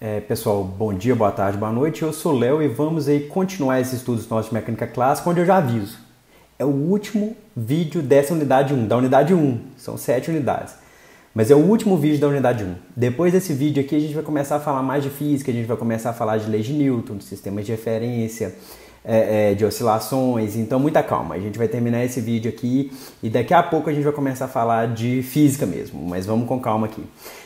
É, pessoal, bom dia, boa tarde, boa noite. Eu sou Léo e vamos aí continuar esses estudos nossos de mecânica clássica, onde eu já aviso. É o último vídeo dessa unidade 1, da unidade 1. São sete unidades. Mas é o último vídeo da unidade 1. Depois desse vídeo aqui, a gente vai começar a falar mais de física, a gente vai começar a falar de leis de Newton, de sistemas de referência, é, é, de oscilações, então muita calma. A gente vai terminar esse vídeo aqui e daqui a pouco a gente vai começar a falar de física mesmo, mas vamos com calma aqui.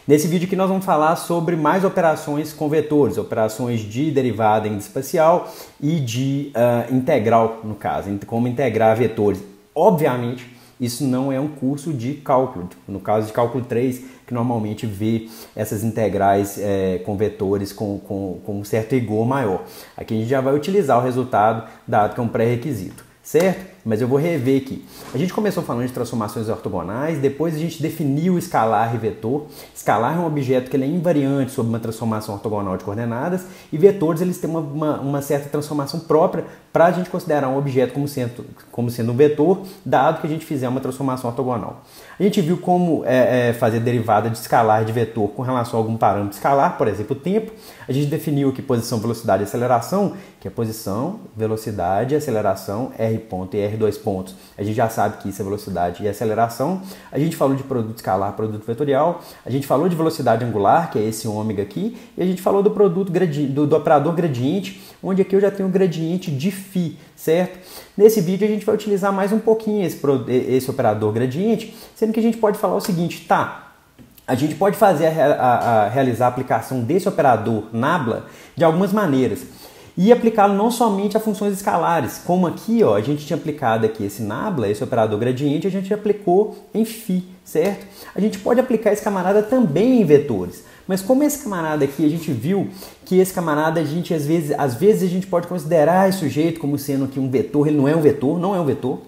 Nesse vídeo aqui nós vamos falar sobre mais operações com vetores, operações de derivada em espacial e de uh, integral, no caso, como integrar vetores. Obviamente, isso não é um curso de cálculo. No caso de cálculo 3, que normalmente vê essas integrais é, com vetores com, com, com um certo rigor maior. Aqui a gente já vai utilizar o resultado dado que é um pré-requisito certo? Mas eu vou rever aqui. A gente começou falando de transformações ortogonais, depois a gente definiu escalar e vetor. Escalar é um objeto que ele é invariante sobre uma transformação ortogonal de coordenadas e vetores eles têm uma, uma, uma certa transformação própria para a gente considerar um objeto como sendo, como sendo um vetor, dado que a gente fizer uma transformação ortogonal. A gente viu como é, é, fazer derivada de escalar de vetor com relação a algum parâmetro escalar, por exemplo, o tempo. A gente definiu aqui posição, velocidade e aceleração, que é posição, velocidade, aceleração, R ponto e R2 pontos. A gente já sabe que isso é velocidade e aceleração. A gente falou de produto escalar, produto vetorial. A gente falou de velocidade angular, que é esse ômega aqui. E a gente falou do produto do, do operador gradiente, onde aqui eu já tenho o gradiente de φ, certo? Nesse vídeo a gente vai utilizar mais um pouquinho esse, esse operador gradiente, sendo que a gente pode falar o seguinte, tá, a gente pode fazer a, a, a realizar a aplicação desse operador nabla de algumas maneiras e aplicá-lo não somente a funções escalares, como aqui ó, a gente tinha aplicado aqui esse nabla, esse operador gradiente, a gente aplicou em φ, certo? A gente pode aplicar esse camarada também em vetores. Mas como esse camarada aqui, a gente viu que esse camarada, a gente às vezes, às vezes a gente pode considerar esse sujeito como sendo aqui um vetor, ele não é um vetor, não é um vetor.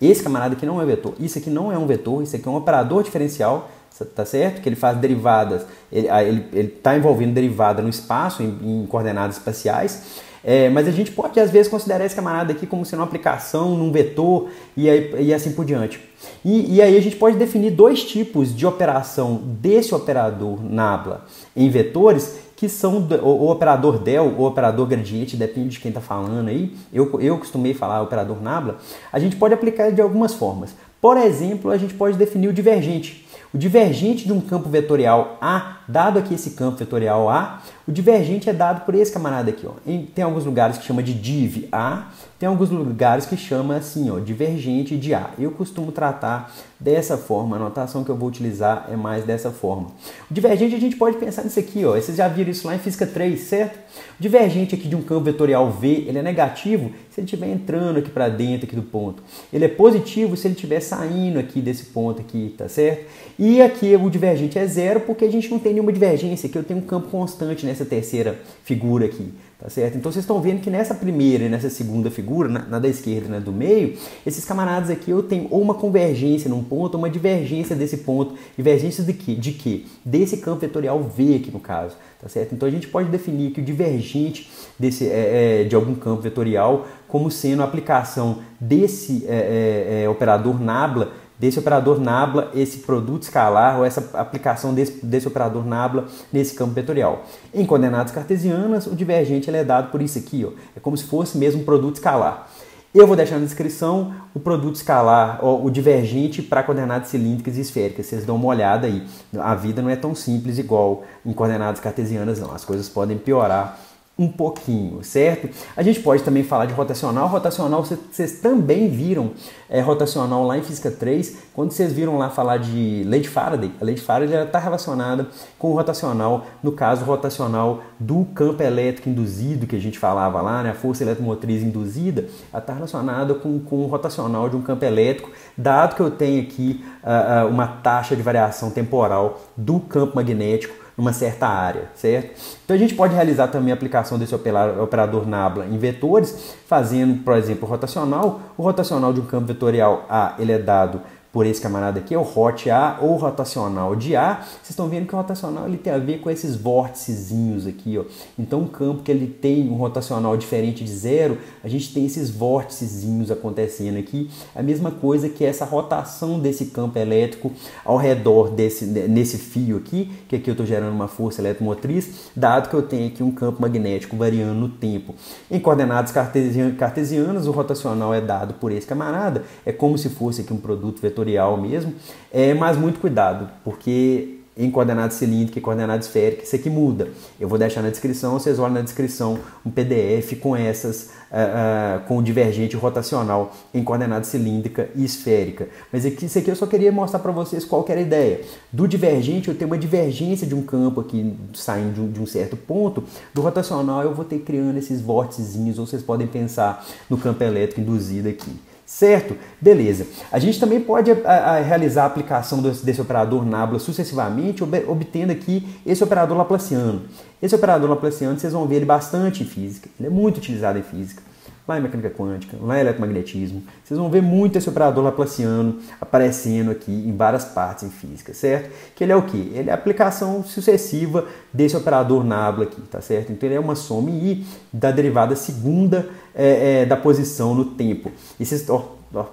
Esse camarada aqui não é vetor, isso aqui não é um vetor, isso aqui é um operador diferencial, tá certo? Que ele faz derivadas, ele está envolvendo derivada no espaço, em, em coordenadas espaciais. É, mas a gente pode, às vezes, considerar esse camarada aqui como sendo uma aplicação num vetor e, aí, e assim por diante. E, e, aí a gente pode definir dois tipos de operação desse operador nabla em vetores, que são o, o operador del, o operador gradiente, depende de quem está falando aí. Eu, eu costumei falar operador nabla. A gente pode aplicar de algumas formas. Por exemplo, a gente pode definir o divergente. O divergente de um campo vetorial A, dado aqui esse campo vetorial A, o divergente é dado por esse camarada aqui. Ó. Tem alguns lugares que chama de div A, tem alguns lugares que chama assim, ó, divergente de A. Eu costumo tratar dessa forma, a notação que eu vou utilizar é mais dessa forma. O divergente a gente pode pensar nisso aqui, ó. vocês já viram isso lá em Física 3, certo? O divergente aqui de um campo vetorial V, ele é negativo se ele estiver entrando aqui para dentro aqui do ponto. Ele é positivo se ele estiver saindo aqui desse ponto aqui, tá certo? E aqui o divergente é zero porque a gente não tem nenhuma divergência, aqui eu tenho um campo constante nessa terceira figura aqui. Tá certo? Então vocês estão vendo que nessa primeira e nessa segunda figura, na, na da esquerda e na do meio, esses camaradas aqui eu tenho ou uma convergência num ponto, ou uma divergência desse ponto. Divergência de quê? De quê? Desse campo vetorial V aqui no caso. Tá certo? Então a gente pode definir que o divergente desse, é, é, de algum campo vetorial como sendo a aplicação desse é, é, é operador nabla desse operador nabla esse produto escalar ou essa aplicação desse, desse operador nabla nesse campo vetorial. Em coordenadas cartesianas, o divergente é dado por isso aqui, ó. é como se fosse mesmo um produto escalar. Eu vou deixar na descrição o produto escalar, ó, o divergente para coordenadas cilíndricas e esféricas. Vocês dão uma olhada aí. A vida não é tão simples igual em coordenadas cartesianas, não. As coisas podem piorar um pouquinho, certo? A gente pode também falar de rotacional. Rotacional, vocês também viram é, rotacional lá em Física 3, quando vocês viram lá falar de lei de Faraday. A lei de Faraday está relacionada com o rotacional, no caso, rotacional do campo elétrico induzido, que a gente falava lá, né? a força eletromotriz induzida, ela está relacionada com, com o rotacional de um campo elétrico, dado que eu tenho aqui uh, uh, uma taxa de variação temporal do campo magnético numa certa área, certo? Então a gente pode realizar também a aplicação desse operador nabla em vetores, fazendo, por exemplo, rotacional. O rotacional de um campo vetorial A ele é dado por esse camarada aqui, é o hot A ou rotacional de A. Vocês estão vendo que o rotacional ele tem a ver com esses vórticezinhos aqui, ó. Então, um campo que ele tem um rotacional diferente de zero, a gente tem esses vórticezinhos acontecendo aqui. A mesma coisa que essa rotação desse campo elétrico ao redor desse nesse fio aqui, que aqui eu estou gerando uma força eletromotriz, dado que eu tenho aqui um campo magnético variando no tempo. Em coordenadas cartesianas, o rotacional é dado por esse camarada, é como se fosse aqui um produto vetorial vetorial mesmo, é, mas muito cuidado, porque em coordenada cilíndrica e coordenada esférica, isso aqui muda. Eu vou deixar na descrição, vocês olham na descrição um PDF com essas, uh, uh, com o divergente rotacional em coordenada cilíndrica e esférica. Mas aqui, isso aqui eu só queria mostrar para vocês qual era a ideia. Do divergente eu tenho uma divergência de um campo aqui saindo de um, de um certo ponto, do rotacional eu vou ter criando esses vórtices, ou vocês podem pensar no campo elétrico induzido aqui. Certo? Beleza. A gente também pode a, a, realizar a aplicação desse, operador nabla sucessivamente, ob, obtendo aqui esse operador laplaciano. Esse operador laplaciano, vocês vão ver ele bastante em física. Ele é muito utilizado em física lá em mecânica quântica, lá em eletromagnetismo. Vocês vão ver muito esse operador laplaciano aparecendo aqui em várias partes em física, certo? Que ele é o que? Ele é a aplicação sucessiva desse operador nabla aqui, tá certo? Então ele é uma soma I da derivada segunda é, é, da posição no tempo. E vocês, ó, ó,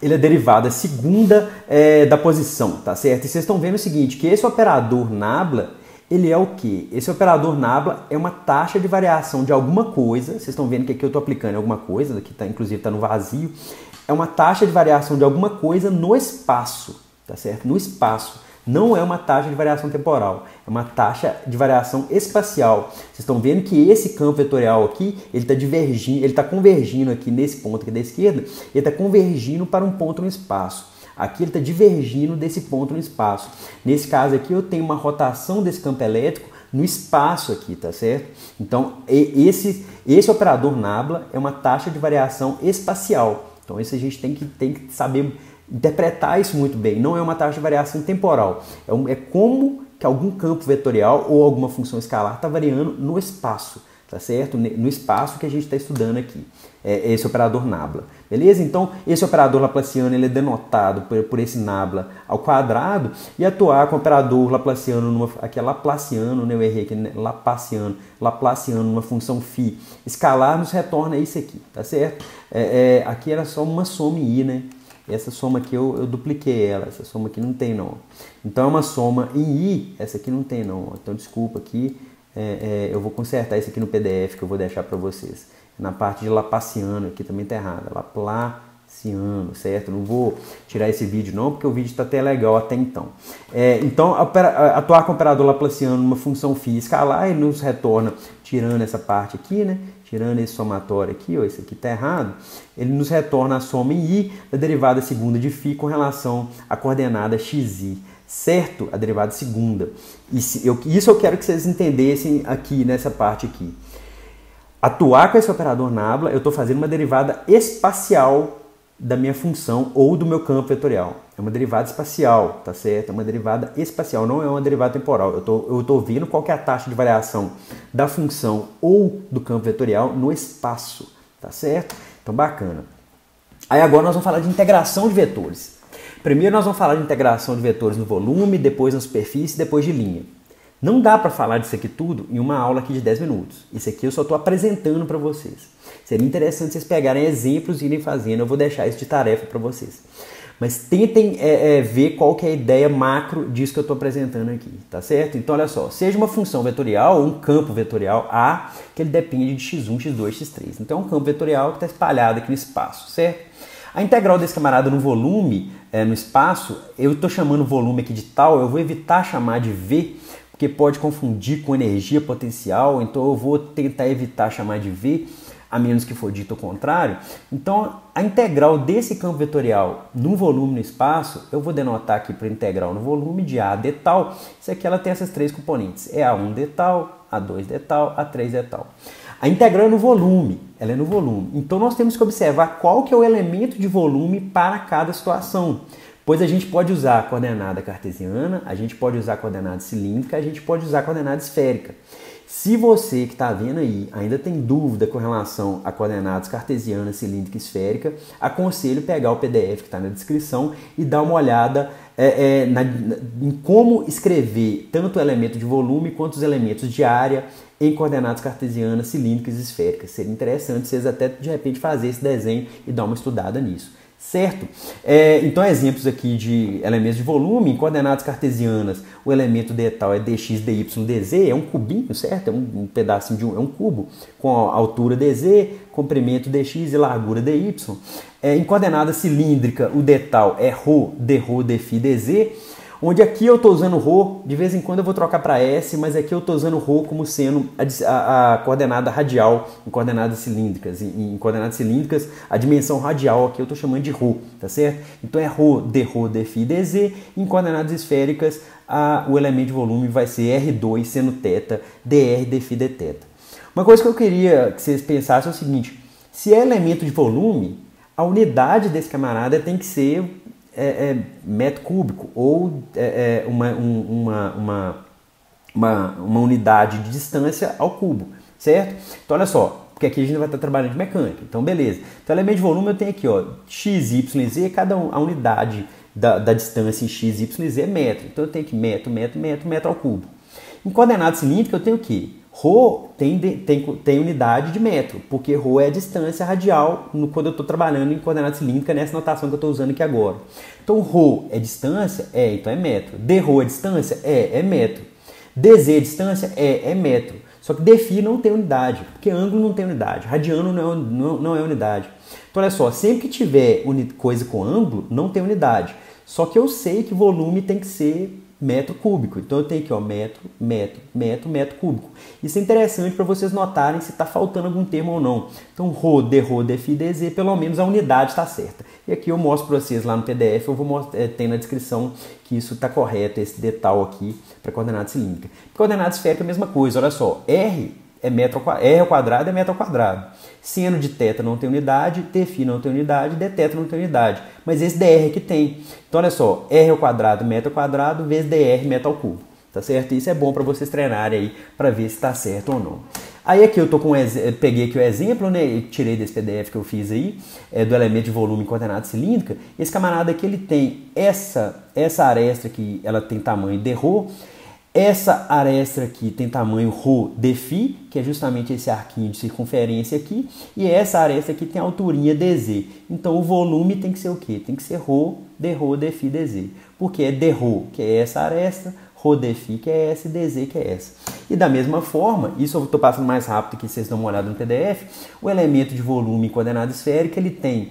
ele é derivada segunda é, da posição, tá certo? E vocês estão vendo o seguinte, que esse operador nabla ele é o que? Esse operador nabla é uma taxa de variação de alguma coisa. Vocês estão vendo que aqui eu estou aplicando alguma coisa, aqui tá, inclusive está no vazio. É uma taxa de variação de alguma coisa no espaço, tá certo? No espaço. Não é uma taxa de variação temporal, é uma taxa de variação espacial. Vocês estão vendo que esse campo vetorial aqui, ele está divergindo, ele está convergindo aqui nesse ponto aqui da esquerda, ele está convergindo para um ponto no espaço. Aqui ele está divergindo desse ponto no espaço. Nesse caso aqui eu tenho uma rotação desse campo elétrico no espaço aqui, tá certo? Então esse, esse operador nabla é uma taxa de variação espacial. Então isso a gente tem que, tem que saber interpretar isso muito bem. Não é uma taxa de variação temporal. É, um, é como que algum campo vetorial ou alguma função escalar está variando no espaço tá certo? No espaço que a gente está estudando aqui, é esse operador nabla, beleza? Então, esse operador laplaciano ele é denotado por, por esse nabla ao quadrado e atuar com o operador laplaciano, numa, aqui é laplaciano, né? eu errei aqui, né? laplaciano, laplaciano numa função φ escalar nos retorna isso aqui, tá certo? É, é, aqui era só uma soma em i, né? Essa soma aqui eu, eu, dupliquei ela, essa soma aqui não tem não. Então é uma soma em i, essa aqui não tem não. Então desculpa aqui, é, é, eu vou consertar isso aqui no PDF que eu vou deixar para vocês. Na parte de Laplaciano aqui também está errada. Laplaciano, certo? Não vou tirar esse vídeo não, porque o vídeo está até legal até então. É, então, atuar com o operador Laplaciano numa função φ escalar, ele nos retorna, tirando essa parte aqui, né? tirando esse somatório aqui, ó, esse aqui está errado, ele nos retorna a soma em i da derivada segunda de φ com relação à coordenada xi certo a derivada segunda. Isso eu, isso eu quero que vocês entendessem aqui nessa parte aqui. Atuar com esse operador nabla, eu estou fazendo uma derivada espacial da minha função ou do meu campo vetorial. É uma derivada espacial, tá certo? É uma derivada espacial, não é uma derivada temporal. Eu tô, eu tô vendo qual é a taxa de variação da função ou do campo vetorial no espaço, tá certo? Então, bacana. Aí agora nós vamos falar de integração de vetores. Primeiro nós vamos falar de integração de vetores no volume, depois na superfície, depois de linha. Não dá para falar disso aqui tudo em uma aula aqui de 10 minutos. Isso aqui eu só estou apresentando para vocês. Seria interessante vocês pegarem exemplos e irem fazendo. Eu vou deixar isso de tarefa para vocês. Mas tentem é, é, ver qual que é a ideia macro disso que eu estou apresentando aqui, tá certo? Então, olha só, seja uma função vetorial, um campo vetorial A, que ele depende de x1, x2, x3. Então, é um campo vetorial que está espalhado aqui no espaço, certo? A integral desse camarada no volume, é, no espaço, eu estou chamando o volume aqui de tal, eu vou evitar chamar de V, porque pode confundir com energia potencial, então eu vou tentar evitar chamar de V, a menos que for dito o contrário. Então, a integral desse campo vetorial no volume no espaço, eu vou denotar aqui para integral no volume de A d tal. Isso aqui ela tem essas três componentes, é A1 d tal, A2 d tal, A3 d tal. A integral é no volume, ela é no volume. Então nós temos que observar qual que é o elemento de volume para cada situação. Pois a gente pode usar a coordenada cartesiana, a gente pode usar a coordenada cilíndrica, a gente pode usar a coordenada esférica. Se você que está vendo aí ainda tem dúvida com relação a coordenadas cartesianas, cilíndrica e esférica, aconselho pegar o PDF que está na descrição e dar uma olhada é, é, na, em como escrever tanto o elemento de volume quanto os elementos de área em coordenadas cartesianas, cilíndricas e esféricas. Seria interessante vocês até de repente fazer esse desenho e dar uma estudada nisso certo? É, então, exemplos aqui de elementos de volume, em coordenadas cartesianas, o elemento d tal é dx, dy, dz, é um cubinho, certo? É um, um pedacinho de um, é um cubo, com altura dz, comprimento dx e largura dy. É, em coordenada cilíndrica, o d tal é ρ, d rho, d φ, dz, Onde aqui eu estou usando Rho, de vez em quando eu vou trocar para S, mas aqui eu estou usando Rho como sendo a, a, a, coordenada radial em coordenadas cilíndricas. Em, em, coordenadas cilíndricas, a dimensão radial aqui eu estou chamando de Rho, tá certo? Então é Rho, d Rho, d Φ, dz. Em coordenadas esféricas, a, o elemento de volume vai ser R2 seno θ, dr, d Φ, d θ. Uma coisa que eu queria que vocês pensassem é o seguinte, se é elemento de volume, a unidade desse camarada tem que ser é, é, metro cúbico ou é, é uma, um, uma, uma, uma, uma unidade de distância ao cubo, certo? Então olha só, porque aqui a gente vai estar trabalhando de mecânica, então beleza. Então elemento de volume eu tenho aqui, ó, x, y, z, cada um, a unidade da, da distância em x, y z é metro. Então eu tenho aqui metro, metro, metro, metro ao cubo. Em coordenada cilíndrica eu tenho o quê? Rho tem, tem, tem unidade de metro, porque Rho é a distância radial no, quando eu estou trabalhando em coordenada cilíndrica nessa notação que eu estou usando aqui agora. Então, Rho é distância? É, então é metro. D Rho é distância? É, é metro. DZ é distância? É, é metro. Só que Dφ não tem unidade, porque ângulo não tem unidade, radiano não é, não, não é unidade. Então, olha só, sempre que tiver coisa com ângulo, não tem unidade. Só que eu sei que volume tem que ser metro cúbico. Então eu tenho aqui ó, metro, metro, metro, metro cúbico. Isso é interessante para vocês notarem se está faltando algum termo ou não. Então rho, d, rho, d, fi, dz, pelo menos a unidade está certa. E aqui eu mostro para vocês lá no PDF, eu vou mostrar, é, tem na descrição que isso está correto, esse detalhe aqui para coordenada cilíndrica. Coordenada esférica é a mesma coisa, olha só, R é metro R ao quadrado é metro ao quadrado. Seno de θ não tem unidade, Tφ não tem unidade, dθ não tem unidade. Mas esse dr aqui tem. Então olha só, r ao quadrado, metro ao quadrado, vezes dr, metro ao cubo. Tá certo? Isso é bom para vocês treinarem aí para ver se está certo ou não. Aí aqui eu tô com peguei aqui o exemplo, né? Tirei desse PDF que eu fiz aí, é, do elemento de volume em coordenada cilíndrica. Esse camarada aqui ele tem essa essa aresta que ela tem tamanho d rho essa aresta aqui tem tamanho ρ de φ, que é justamente esse arquinho de circunferência aqui, e essa aresta aqui tem alturinha dz. Então o volume tem que ser o quê? Tem que ser ρ de ρ de φ dz. Porque é d ρ, que é essa aresta, ρ de φ, que é essa, e dz, que é essa. E da mesma forma, isso eu estou passando mais rápido que vocês dão uma olhada no PDF, o elemento de volume em coordenada esférica, ele tem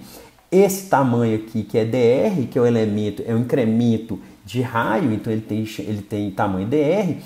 esse tamanho aqui, que é dr, que é o elemento, é o incremento de raio, então ele tem, ele tem tamanho DR.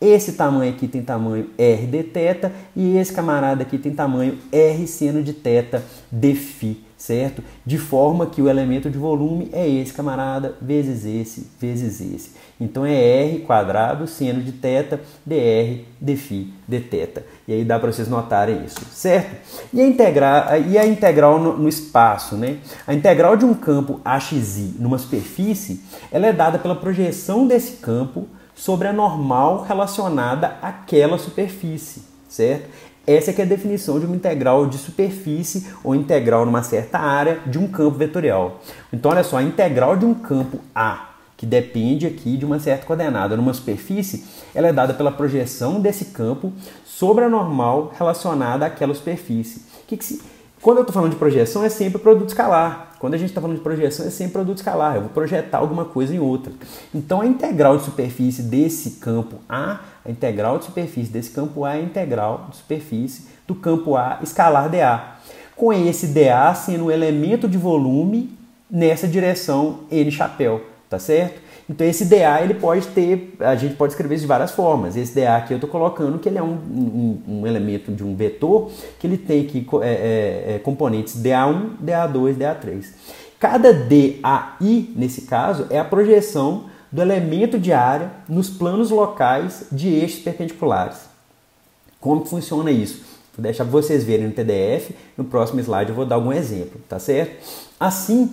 Esse tamanho aqui tem tamanho R de teta e esse camarada aqui tem tamanho R seno de teta de φ certo? De forma que o elemento de volume é esse camarada vezes esse vezes esse. Então é r quadrado seno de teta dr dφ dθ. E aí dá para vocês notarem isso, certo? E a, e a integral no, no, espaço, né? A integral de um campo axi numa superfície, ela é dada pela projeção desse campo sobre a normal relacionada àquela superfície, certo? Essa é, é a definição de uma integral de superfície ou integral numa certa área de um campo vetorial. Então, olha só, a integral de um campo A que depende aqui de uma certa coordenada numa superfície, ela é dada pela projeção desse campo sobre a normal relacionada àquela superfície. Que que se... Quando eu estou falando de projeção, é sempre produto escalar. Quando a gente está falando de projeção, é sempre produto escalar. Eu vou projetar alguma coisa em outra. Então, a integral de superfície desse campo A, a integral de superfície desse campo A é a integral de superfície do campo A escalar dA. Com esse dA sendo o elemento de volume nessa direção N chapéu tá certo? Então esse DA ele pode ter, a gente pode escrever de várias formas. Esse DA aqui eu estou colocando que ele é um, um, um, elemento de um vetor que ele tem aqui é, é, é, componentes DA1, DA2, DA3. Cada DAI, nesse caso, é a projeção do elemento de área nos planos locais de eixos perpendiculares. Como que funciona isso? Vou deixar vocês verem no PDF, no próximo slide eu vou dar algum exemplo, tá certo? Assim,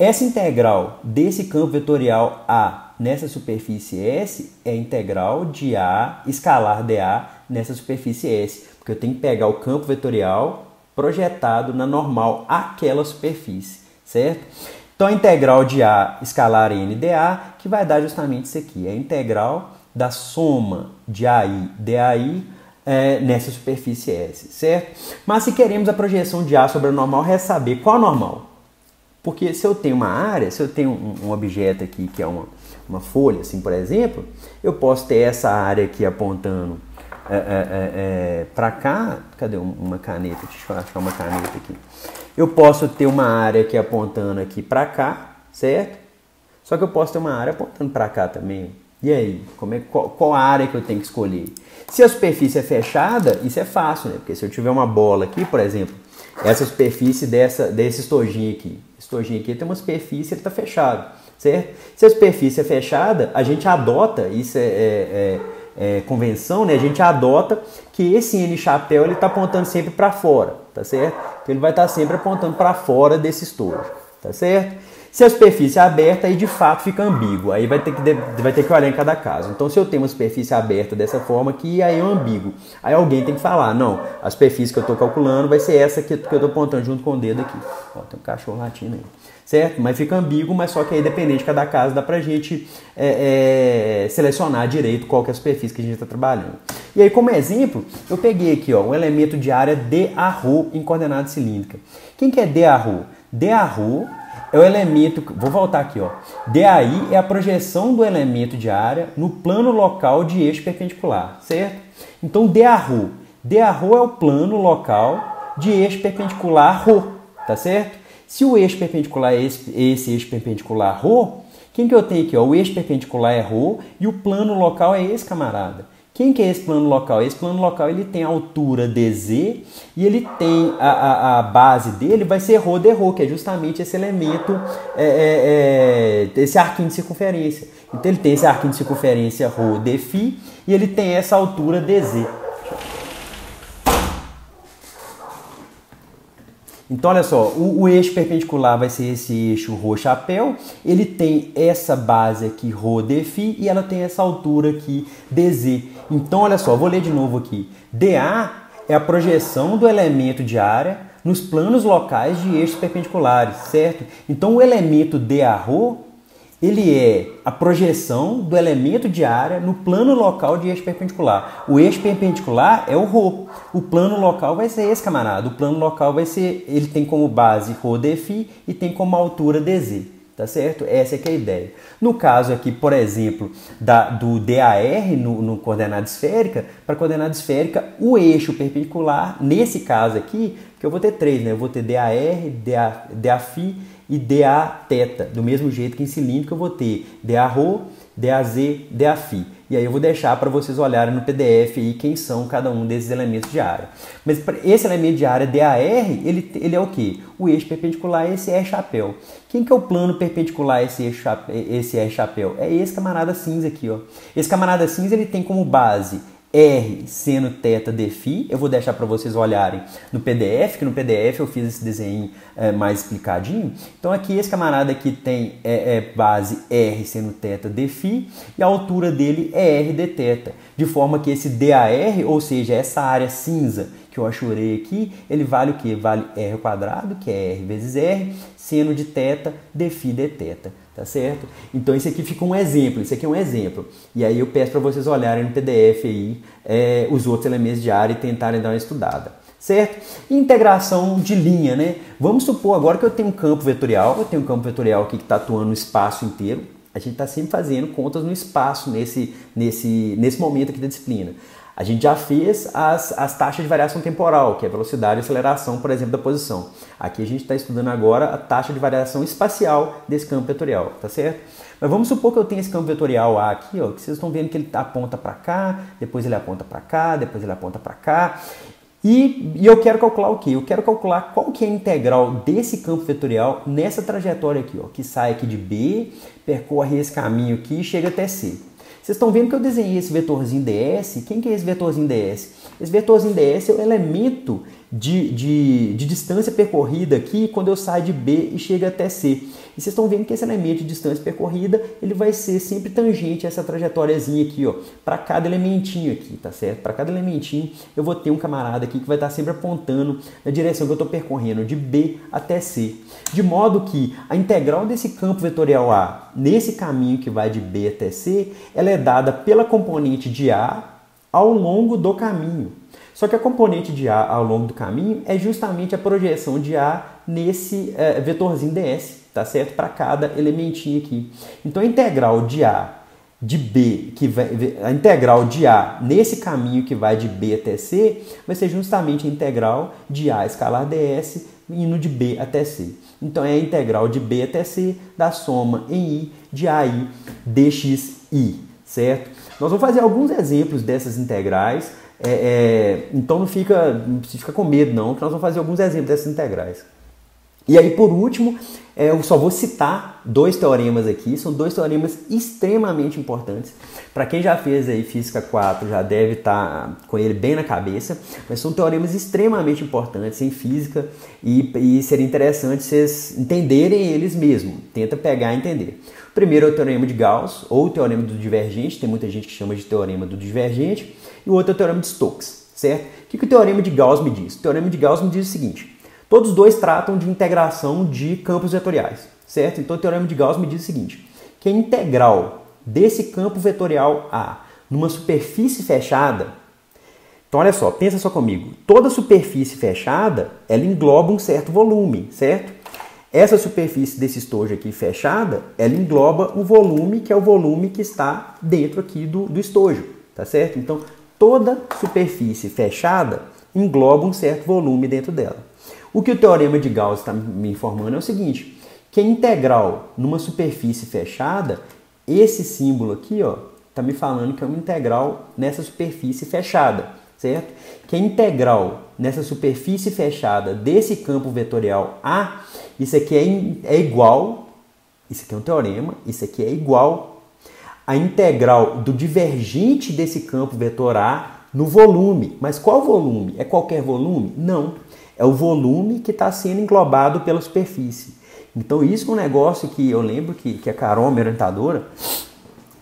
essa integral desse campo vetorial A nessa superfície S é integral de A escalar dA nessa superfície S, porque eu tenho que pegar o campo vetorial projetado na normal aquela superfície, certo? Então a integral de A escalar n dA, que vai dar justamente isso aqui, é a integral da soma de AI dAI é, nessa superfície S, certo? Mas se queremos a projeção de A sobre a normal, resta saber qual a normal. Porque se eu tenho uma área, se eu tenho um, objeto aqui que é uma, uma folha, assim, por exemplo, eu posso ter essa área aqui apontando é, é, é, é para cá. Cadê uma caneta? Deixa eu achar uma caneta aqui. Eu posso ter uma área aqui apontando aqui para cá, certo? Só que eu posso ter uma área apontando para cá também. E aí, como é, qual, qual área que eu tenho que escolher? Se a superfície é fechada, isso é fácil, né? Porque se eu tiver uma bola aqui, por exemplo, essa superfície dessa, desse estojinho aqui, estojinho aqui tem uma superfície, ele está fechado, certo? Se a superfície é fechada, a gente adota, isso é, é, é, é convenção, né? A gente adota que esse N chapéu ele está apontando sempre para fora, tá certo? Então ele vai estar tá sempre apontando para fora desse estojo, tá certo? Se a superfície é aberta, aí de fato fica ambíguo. Aí vai ter, que, vai ter que olhar em cada caso. Então, se eu tenho uma superfície aberta dessa forma aqui, aí é um ambíguo. Aí alguém tem que falar, não, a superfície que eu estou calculando vai ser essa que, que eu estou apontando junto com o dedo aqui. Ó, tem um cachorro latindo aí. Certo? Mas fica ambíguo, mas só que aí dependente de cada caso dá pra gente é, é, selecionar direito qual que é a superfície que a gente está trabalhando. E aí, como exemplo, eu peguei aqui ó, um elemento de área de arro em coordenada cilíndrica. Quem que é de arro? De arro é o elemento. Vou voltar aqui, ó. DAI é a projeção do elemento de área no plano local de eixo perpendicular, certo? Então, DARRO. DARRO é o plano local de eixo perpendicular RO, tá certo? Se o eixo perpendicular é esse, esse eixo perpendicular RO, quem que eu tenho aqui? Ó? O eixo perpendicular é Rho e o plano local é esse camarada. Quem que é esse plano local? Esse plano local ele tem a altura dz e ele tem a, a, a base dele vai ser ρ de ρ, que é justamente esse elemento, é, é, é, esse arquinho de circunferência. Então ele tem esse arquinho de circunferência ρ de φ e ele tem essa altura dz. Então, olha só, o, o, eixo perpendicular vai ser esse eixo Rho chapéu, ele tem essa base aqui Rho de Φ e ela tem essa altura aqui dz. Então, olha só, vou ler de novo aqui. dA é a projeção do elemento de área nos planos locais de eixos perpendiculares, certo? Então, o elemento dA Rho ele é a projeção do elemento de área no plano local de eixo perpendicular. O eixo perpendicular é o Rho. O plano local vai ser esse camarada. O plano local vai ser, ele tem como base Rho dφ e tem como altura dz. Tá certo? Essa é que é a ideia. No caso aqui, por exemplo, da, do DAR no, no coordenada esférica, para coordenada esférica, o eixo perpendicular, nesse caso aqui, que eu vou ter três, né? Eu vou ter DAR, DA, DAφ e DA teta, do mesmo jeito que em cilíndrico eu vou ter DA rho, DAZ, DA φ. E aí eu vou deixar para vocês olharem no PDF aí quem são cada um desses elementos de área. Mas esse elemento de área DAR, ele, ele é o que? O eixo perpendicular a esse R chapéu. Quem que é o plano perpendicular a esse, eixo, esse R chapéu? É esse camarada cinza aqui, ó. Esse camarada cinza ele tem como base R seno teta de φ, eu vou deixar para vocês olharem no PDF, que no PDF eu fiz esse desenho é, mais explicadinho. Então aqui esse camarada aqui tem é, é, base R seno teta de φ e a altura dele é R de teta, de forma que esse DAR, ou seja, essa área cinza que eu achurei aqui, ele vale o que? Vale R quadrado, que é R vezes R, seno de teta de φ de teta tá certo? Então isso aqui fica um exemplo, isso aqui é um exemplo. E aí eu peço para vocês olharem no PDF aí é, os outros elementos de área e tentarem dar uma estudada, certo? Integração de linha, né? Vamos supor agora que eu tenho um campo vetorial, eu tenho um campo vetorial aqui que está atuando no espaço inteiro, a gente está sempre fazendo contas no espaço nesse, nesse, nesse momento aqui da disciplina. A gente já fez as, as taxas de variação temporal, que é velocidade e aceleração, por exemplo, da posição. Aqui a gente está estudando agora a taxa de variação espacial desse campo vetorial, tá certo? Mas vamos supor que eu tenha esse campo vetorial A aqui, ó, que vocês estão vendo que ele aponta para cá, depois ele aponta para cá, depois ele aponta para cá. E, e, eu quero calcular o que? Eu quero calcular qual que é a integral desse campo vetorial nessa trajetória aqui, ó, que sai aqui de B, percorre esse caminho aqui e chega até C. Vocês estão vendo que eu desenhei esse vetorzinho ds. Quem que é esse vetorzinho ds? Esse vetorzinho ds é o elemento de, de, de, distância percorrida aqui quando eu saio de B e chego até C. E vocês estão vendo que esse elemento de distância percorrida ele vai ser sempre tangente a essa trajetóriazinha aqui, ó, para cada elementinho aqui, tá certo? Para cada elementinho eu vou ter um camarada aqui que vai estar sempre apontando na direção que eu estou percorrendo, de B até C. De modo que a integral desse campo vetorial A nesse caminho que vai de B até C, ela é dada pela componente de A ao longo do caminho. Só que a componente de A ao longo do caminho é justamente a projeção de A nesse é, vetorzinho ds, tá certo? Para cada elementinho aqui. Então a integral de A de B, que vai, a integral de A nesse caminho que vai de B até C, vai ser justamente a integral de A escalar ds indo de B até C. Então é a integral de B até C da soma em I de AI dxi, certo? Nós vamos fazer alguns exemplos dessas integrais é, é, então não fica, não fica com medo não, que nós vamos fazer alguns exemplos dessas integrais. E aí, por último, é, eu só vou citar dois teoremas aqui, são dois teoremas extremamente importantes. Para quem já fez aí Física 4, já deve estar tá com ele bem na cabeça, mas são teoremas extremamente importantes em física e, e seria interessante vocês entenderem eles mesmo. Tenta pegar e entender. O primeiro é o teorema de Gauss, ou o teorema do divergente, tem muita gente que chama de teorema do divergente e o outro é o Teorema de Stokes, certo? O que, que o Teorema de Gauss me diz? O Teorema de Gauss me diz o seguinte, todos dois tratam de integração de campos vetoriais, certo? Então o Teorema de Gauss me diz o seguinte, que a integral desse campo vetorial A numa superfície fechada, então olha só, pensa só comigo, toda superfície fechada, ela engloba um certo volume, certo? Essa superfície desse estojo aqui fechada, ela engloba um volume que é o volume que está dentro aqui do, do estojo, tá certo? Então, toda superfície fechada engloba um certo volume dentro dela. O que o teorema de Gauss está me informando é o seguinte, que a integral numa superfície fechada, esse símbolo aqui está me falando que é uma integral nessa superfície fechada, certo? Que a integral nessa superfície fechada desse campo vetorial A, isso aqui é, é igual, isso aqui é um teorema, isso aqui é igual a integral do divergente desse campo vetor A no volume. Mas qual volume? É qualquer volume? Não. É o volume que está sendo englobado pela superfície. Então isso é um negócio que eu lembro que, que a Carol, minha orientadora,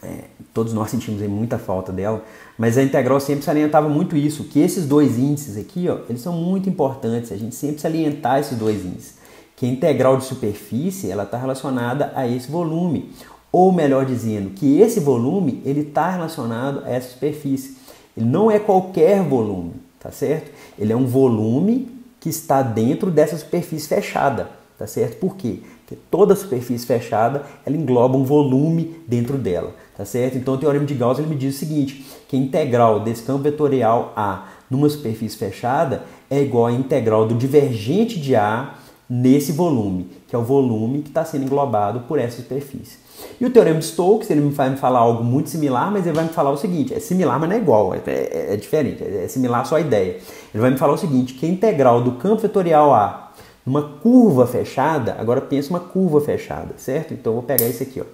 é, todos nós sentimos muita falta dela, mas a integral sempre salientava muito isso, que esses dois índices aqui, ó, eles são muito importantes, a gente sempre salientar esses dois índices, que a integral de superfície ela está relacionada a esse volume, ou melhor dizendo, que esse volume ele está relacionado a essa superfície. Ele não é qualquer volume, tá certo? Ele é um volume que está dentro dessa superfície fechada, tá certo? Por quê? Porque toda superfície fechada ela engloba um volume dentro dela, tá certo? Então o teorema de Gauss ele me diz o seguinte, que a integral desse campo vetorial A numa superfície fechada é igual à integral do divergente de A nesse volume, que é o volume que está sendo englobado por essa superfície. E o teorema de Stokes, ele vai me falar algo muito similar, mas ele vai me falar o seguinte, é similar, mas não é igual, é, é, é diferente, é, é similar só a ideia. Ele vai me falar o seguinte, que a integral do campo vetorial A numa curva fechada, agora pensa uma curva fechada, certo? Então eu vou pegar esse aqui, ó.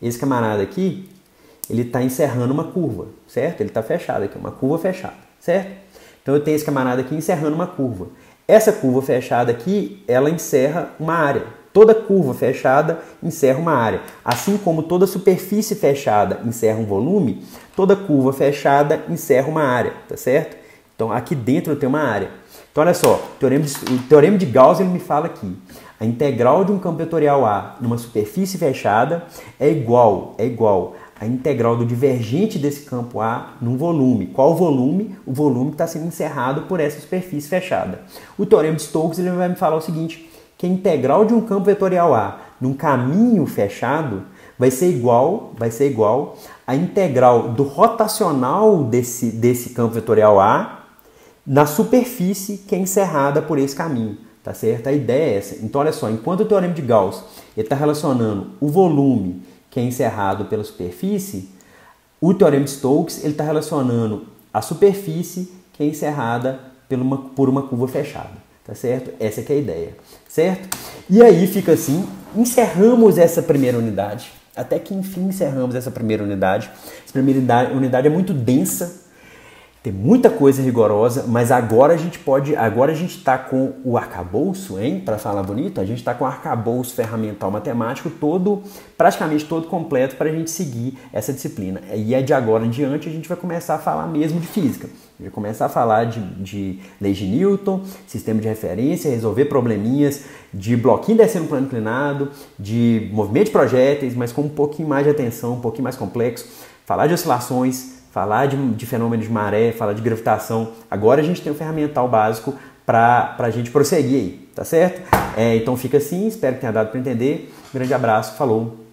Esse camarada aqui, ele está encerrando uma curva, certo? Ele está fechado aqui, uma curva fechada, certo? Então eu tenho esse camarada aqui encerrando uma curva. Essa curva fechada aqui, ela encerra uma área, Toda curva fechada encerra uma área. Assim como toda superfície fechada encerra um volume, toda curva fechada encerra uma área, tá certo? Então aqui dentro tenho uma área. Então olha só, o teorema de, o teorema de Gauss ele me fala aqui. A integral de um campo vetorial A numa superfície fechada é igual, é igual à integral do divergente desse campo A num volume. Qual volume? O volume está sendo encerrado por essa superfície fechada. O teorema de Stokes ele vai me falar o seguinte, que a integral de um campo vetorial A num caminho fechado vai ser igual, vai ser igual à integral do rotacional desse, desse campo vetorial A na superfície que é encerrada por esse caminho, tá certo? A ideia é essa. Então, olha só, enquanto o teorema de Gauss está relacionando o volume que é encerrado pela superfície, o teorema de Stokes está relacionando a superfície que é encerrada por uma, por uma curva fechada tá certo? Essa é a ideia, certo? E aí fica assim, encerramos essa primeira unidade, até que enfim encerramos essa primeira unidade. Essa primeira unidade é muito densa, Tem muita coisa rigorosa, mas agora a gente pode, agora a gente está com o arcabouço, hein? Para falar bonito, a gente está com o arcabouço ferramental matemático todo, praticamente todo completo para a gente seguir essa disciplina. E é de agora em diante a gente vai começar a falar mesmo de física. A gente vai começar a falar de, de de Newton, sistema de referência, resolver probleminhas de bloquinho descendo plano inclinado, de movimento de projéteis, mas com um pouquinho mais de atenção, um pouquinho mais complexo. Falar de oscilações, falar de, de fenômeno de maré, falar de gravitação. Agora a gente tem um ferramental básico para a gente prosseguir aí, tá certo? É, então fica assim, espero que tenha dado para entender. grande abraço, falou!